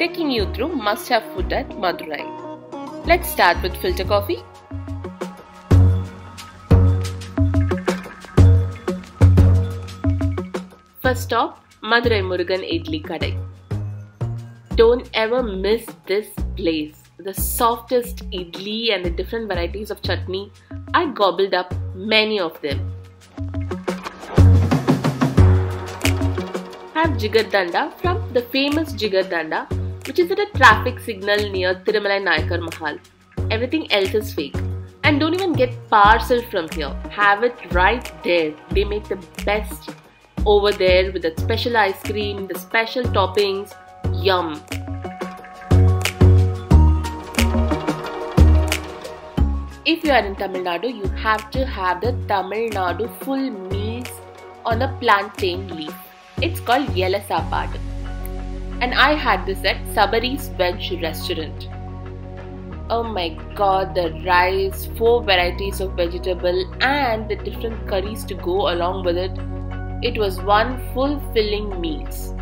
taking you through must have food at Madurai. Let's start with filter coffee. First stop, Madurai Murugan Idli Kadai. Don't ever miss this place. The softest idli and the different varieties of chutney. I gobbled up many of them. I have Jigarthanda from the famous Jigarthanda, which is at a traffic signal near Tirumalai Nayakar Mahal. Everything else is fake. And don't even get parcel from here. Have it right there. They make the best over there with the special ice cream, the special toppings. Yum! If you are in Tamil Nadu, you have to have the Tamil Nadu full meals on a plantain leaf. It's called Yela Sapad. And I had this at Sabari's Veg restaurant. Oh my god, the rice, four varieties of vegetable, and the different curries to go along with it it was one fulfilling meals.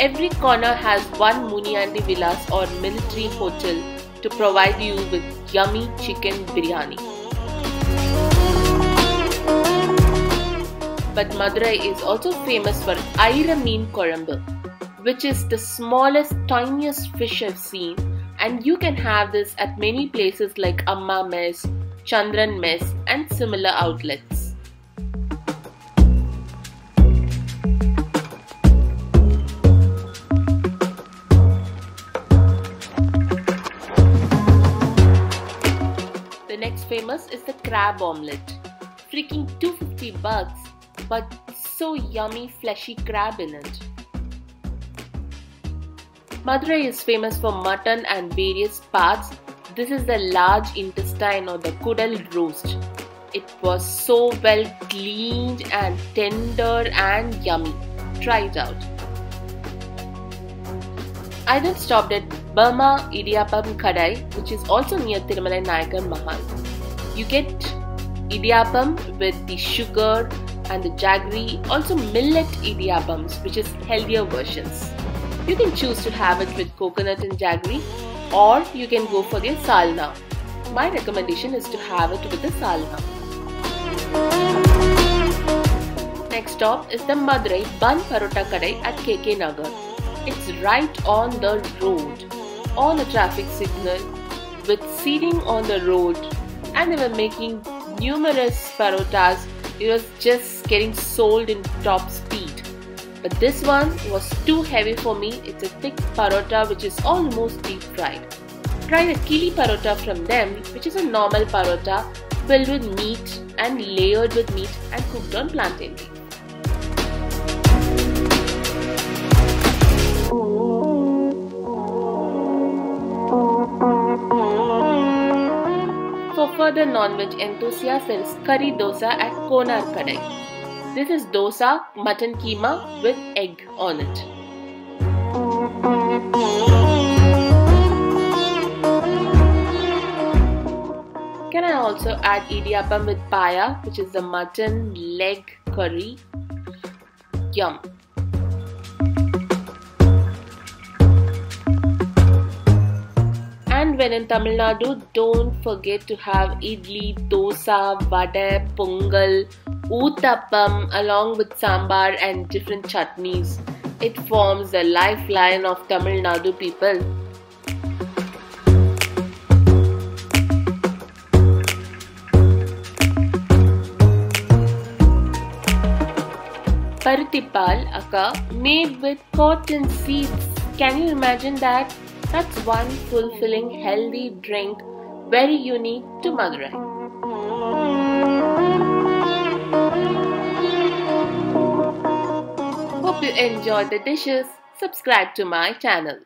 Every corner has one Muniandi Villas or military hotel to provide you with yummy chicken biryani. but Madurai is also famous for Ayira Meen Kuzhambu, which is the smallest, tiniest fish I've seen, and you can have this at many places like Amma Mess, Chandran Mess, and similar outlets. Next famous is the crab omelette. Freaking 250 bucks but so yummy fleshy crab in it. Madurai is famous for mutton and various parts. This is the large intestine or the kudal roast. It was so well cleaned and tender and yummy. Try it out. I then stopped at Burma Idiyappam Kadai, which is also near Tirumalai Nayakar Mahal. You get idiyappam with the sugar and the jaggery, also millet idiyappams, which is healthier versions. You can choose to have it with coconut and jaggery or you can go for the salna. My recommendation is to have it with the salna. Next stop is the Madurai Bun Parotta Kadai at KK Nagar. It's right on the road, on a traffic signal, with seating on the road, and they were making numerous parottas it was just getting sold in top speed. But this one was too heavy for me. It's a thick parotta which is almost deep fried. Try the kizhi parotta from them, which is a normal parotta filled with meat and layered with meat and cooked on plantain leaf. Further non-veg enthusiasts, curry dosa at Konar Kadai. This is dosa mutton keema with egg on it. Can I also add idiyappam with paya, which is the mutton leg curry? Yum! In Tamil Nadu, don't forget to have idli, dosa, vada, pongal, uttappam along with sambar and different chutneys. It forms the lifeline of Tamil Nadu people. Paruthipaal akka made with cotton seeds. Can you imagine that? That's one fulfilling healthy drink very unique to Madurai. Hope you enjoyed the dishes. Subscribe to my channel.